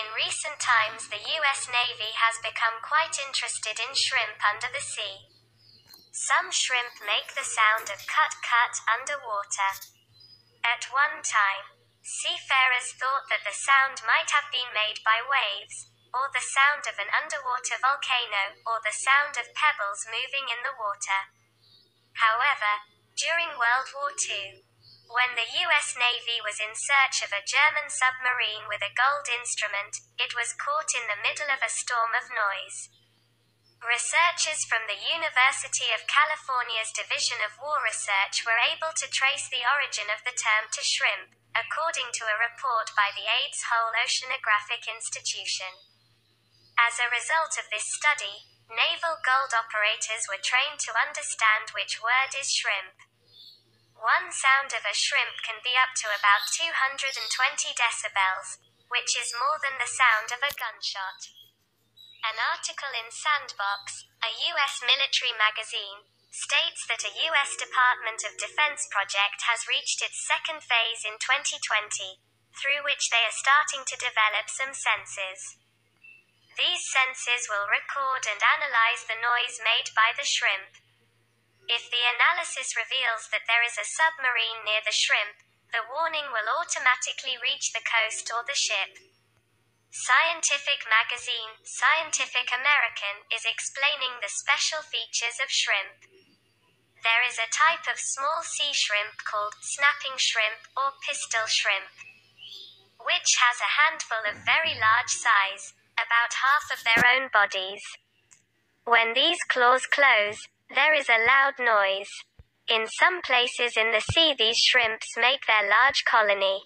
In recent times, the U.S. Navy has become quite interested in shrimp under the sea. Some shrimp make the sound of cut cut underwater. At one time, seafarers thought that the sound might have been made by waves, or the sound of an underwater volcano, or the sound of pebbles moving in the water. However, during World War II, when the US Navy was in search of a German submarine with a gold instrument, it was caught in the middle of a storm of noise. Researchers from the University of California's Division of War Research were able to trace the origin of the term to shrimp, according to a report by the Woods Hole Oceanographic Institution. As a result of this study, naval gold operators were trained to understand which word is shrimp. One sound of a shrimp can be up to about 220 decibels, which is more than the sound of a gunshot. An article in Sandboxx, a U.S. military magazine, states that a U.S. Department of Defense project has reached its second phase in 2020, through which they are starting to develop some sensors. These sensors will record and analyze the noise made by the shrimp. If the analysis reveals that there is a submarine near the shrimp, the warning will automatically reach the coast or the ship. Scientific magazine, Scientific American, is explaining the special features of shrimp. There is a type of small sea shrimp called snapping shrimp or pistol shrimp, which has a handful of very large size, about half of their own bodies. When these claws close, there is a loud noise. In some places in the sea, these shrimps make their large colony.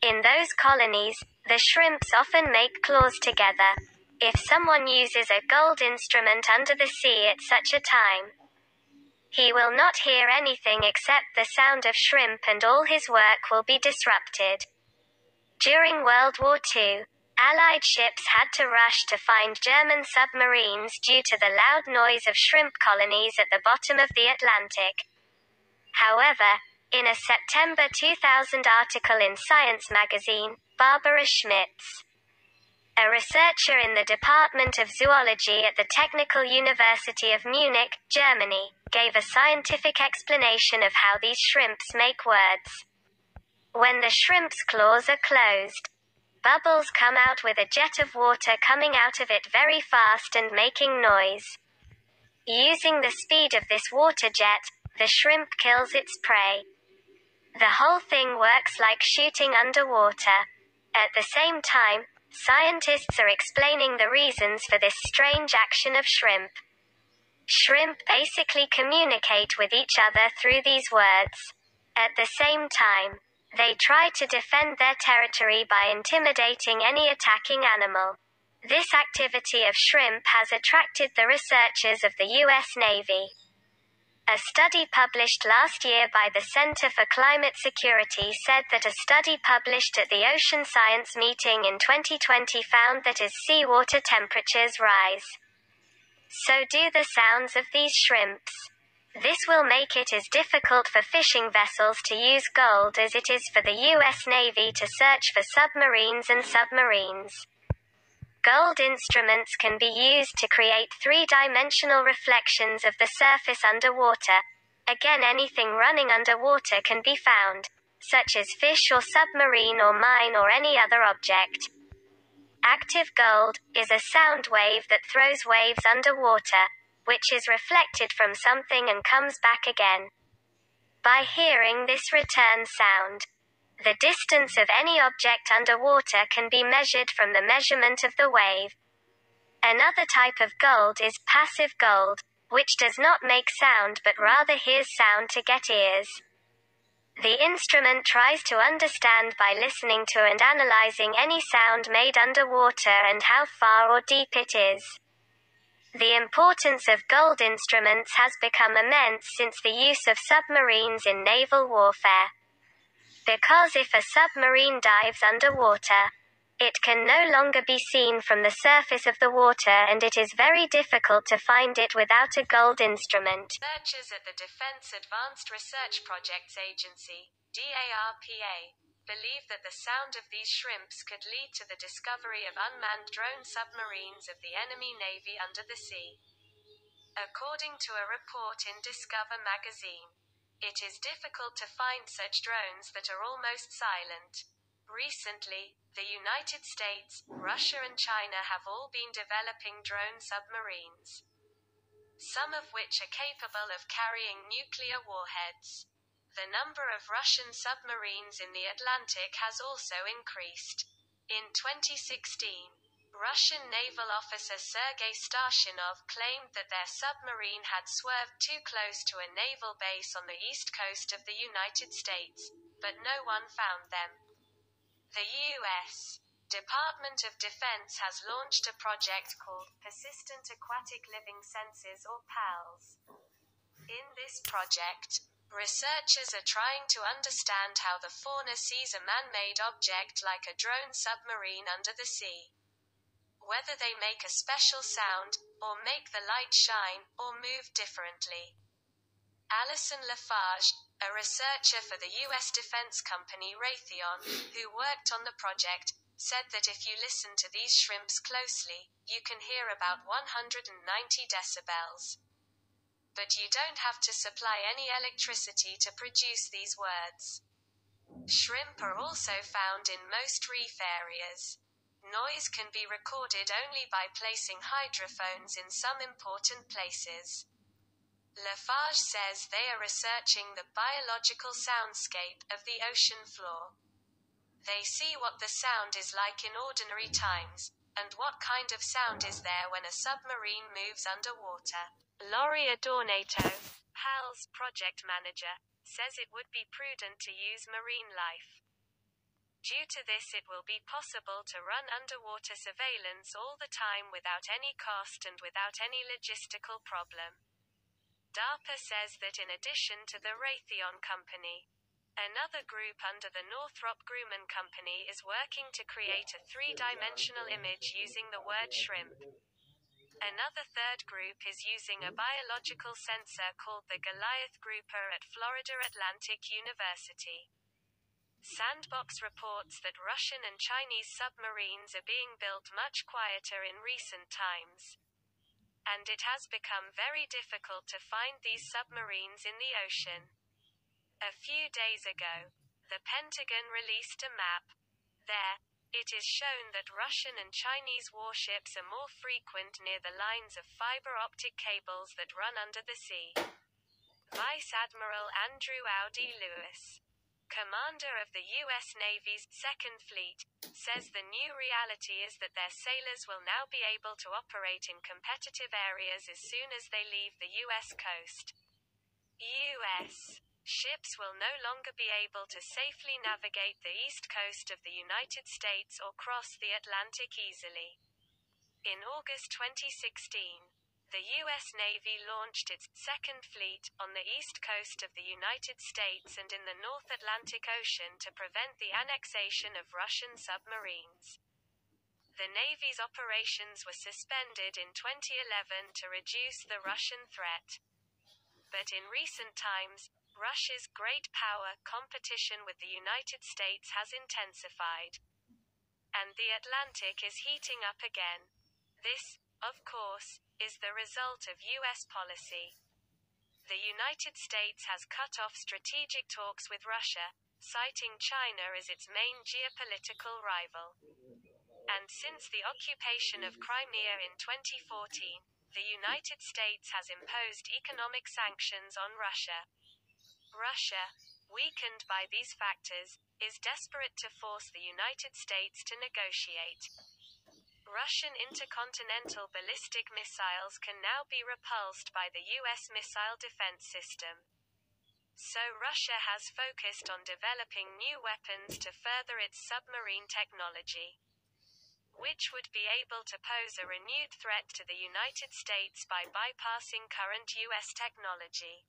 In those colonies, the shrimps often make claws together. If someone uses a gold instrument under the sea at such a time, he will not hear anything except the sound of shrimp and all his work will be disrupted. During World War II, Allied ships had to rush to find German submarines due to the loud noise of shrimp colonies at the bottom of the Atlantic. However, in a September 2000 article in Science magazine, Barbara Schmitz, a researcher in the Department of Zoology at the Technical University of Munich, Germany, gave a scientific explanation of how these shrimps make words. When the shrimp's claws are closed, bubbles come out with a jet of water coming out of it very fast and making noise. Using the speed of this water jet, the shrimp kills its prey. The whole thing works like shooting underwater. At the same time, scientists are explaining the reasons for this strange action of shrimp. Shrimp basically communicate with each other through these words. At the same time, they try to defend their territory by intimidating any attacking animal. This activity of shrimp has attracted the researchers of the U.S. Navy. A study published last year by the Center for Climate Security said that a study published at the Ocean Science meeting in 2020 found that as seawater temperatures rise, so do the sounds of these shrimps. This will make it as difficult for fishing vessels to use gold as it is for the US Navy to search for submarines and submarines. Gold instruments can be used to create three dimensional reflections of the surface underwater. Again, anything running underwater can be found, such as fish or submarine or mine or any other object. Active gold is a sound wave that throws waves underwater, which is reflected from something and comes back again. By hearing this return sound, the distance of any object underwater can be measured from the measurement of the wave. Another type of gold is passive gold, which does not make sound but rather hears sound to get ears. The instrument tries to understand by listening to and analyzing any sound made underwater and how far or deep it is. The importance of gold instruments has become immense since the use of submarines in naval warfare. Because if a submarine dives underwater, it can no longer be seen from the surface of the water and it is very difficult to find it without a gold instrument. Researchers at the Defense Advanced Research Projects Agency, DARPA, believe that the sound of these shrimps could lead to the discovery of unmanned drone submarines of the enemy navy under the sea. According to a report in Discover magazine, it is difficult to find such drones that are almost silent. Recently, the United States, Russia, and China have all been developing drone submarines, some of which are capable of carrying nuclear warheads. The number of Russian submarines in the Atlantic has also increased. In 2016, Russian naval officer Sergei Starshinov claimed that their submarine had swerved too close to a naval base on the east coast of the United States, but no one found them. The U.S. Department of Defense has launched a project called Persistent Aquatic Living Sensors or PALS. In this project, researchers are trying to understand how the fauna sees a man-made object like a drone submarine under the sea whether they make a special sound, or make the light shine, or move differently. Alison Lafarge, a researcher for the US defense company Raytheon, who worked on the project, said that if you listen to these shrimps closely, you can hear about 190 decibels. But you don't have to supply any electricity to produce these words. Shrimp are also found in most reef areas. Noise can be recorded only by placing hydrophones in some important places. Lafarge says they are researching the biological soundscape of the ocean floor. They see what the sound is like in ordinary times, and what kind of sound is there when a submarine moves underwater. Lori Adornato, PALS project manager, says it would be prudent to use marine life. Due to this it will be possible to run underwater surveillance all the time without any cost and without any logistical problem. DARPA says that in addition to the Raytheon Company, another group under the Northrop Grumman Company is working to create a three-dimensional image using the word shrimp. Another third group is using a biological sensor called the Goliath Grouper at Florida Atlantic University. Sandboxx reports that Russian and Chinese submarines are being built much quieter in recent times. And it has become very difficult to find these submarines in the ocean. A few days ago, the Pentagon released a map. There, it is shown that Russian and Chinese warships are more frequent near the lines of fiber optic cables that run under the sea. Vice Admiral Andrew Woody Lewis commander of the U.S. Navy's Second Fleet, says the new reality is that their sailors will now be able to operate in competitive areas as soon as they leave the U.S. coast. U.S. Ships will no longer be able to safely navigate the east coast of the United States or cross the Atlantic easily. In August 2016, the U.S. Navy launched its Second Fleet on the east coast of the United States and in the North Atlantic Ocean to prevent the annexation of Russian submarines. The Navy's operations were suspended in 2011 to reduce the Russian threat. But in recent times, Russia's great power competition with the United States has intensified. And the Atlantic is heating up again. This, of course, is the result of U.S. policy. The United States has cut off strategic talks with Russia, citing China as its main geopolitical rival. And since the occupation of Crimea in 2014, the United States has imposed economic sanctions on Russia. Russia, weakened by these factors, is desperate to force the United States to negotiate. Russian intercontinental ballistic missiles can now be repulsed by the U.S. missile defense system. So Russia has focused on developing new weapons to further its submarine technology, which would be able to pose a renewed threat to the United States by bypassing current U.S. technology.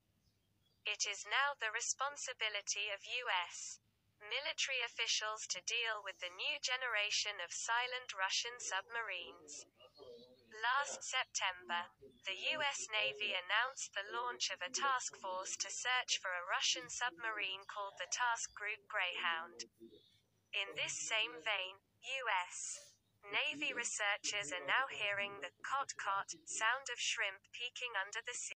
It is now the responsibility of U.S military officials to deal with the new generation of silent Russian submarines. Last September, the U.S. Navy announced the launch of a task force to search for a Russian submarine called the Task Group Greyhound. In this same vein, U.S. Navy researchers are now hearing the cot cot sound of shrimp peeking under the sea.